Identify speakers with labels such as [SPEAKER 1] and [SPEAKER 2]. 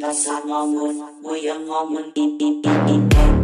[SPEAKER 1] Rasa 毁掉我们。